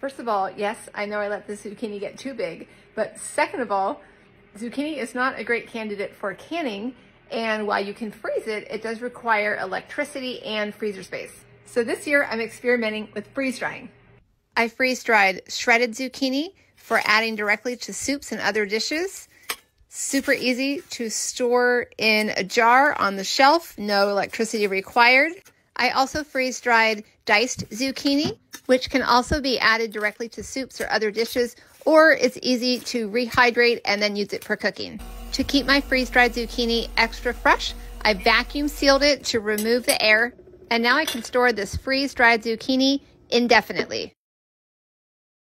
First of all, yes, I know I let the zucchini get too big, but second of all, zucchini is not a great candidate for canning, and while you can freeze it, it does require electricity and freezer space. So this year I'm experimenting with freeze drying. I freeze dried shredded zucchini for adding directly to soups and other dishes. Super easy to store in a jar on the shelf, no electricity required. I also freeze dried diced zucchini, which can also be added directly to soups or other dishes, or it's easy to rehydrate and then use it for cooking. To keep my freeze dried zucchini extra fresh, I vacuum sealed it to remove the air, and now I can store this freeze dried zucchini indefinitely.